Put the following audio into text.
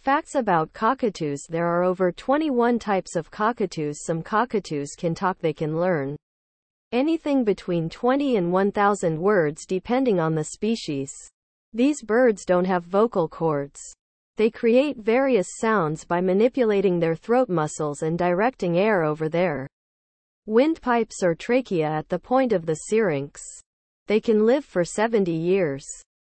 Facts about cockatoos There are over 21 types of cockatoos. Some cockatoos can talk, they can learn anything between 20 and 1,000 words depending on the species. These birds don't have vocal cords. They create various sounds by manipulating their throat muscles and directing air over their windpipes or trachea at the point of the syrinx. They can live for 70 years.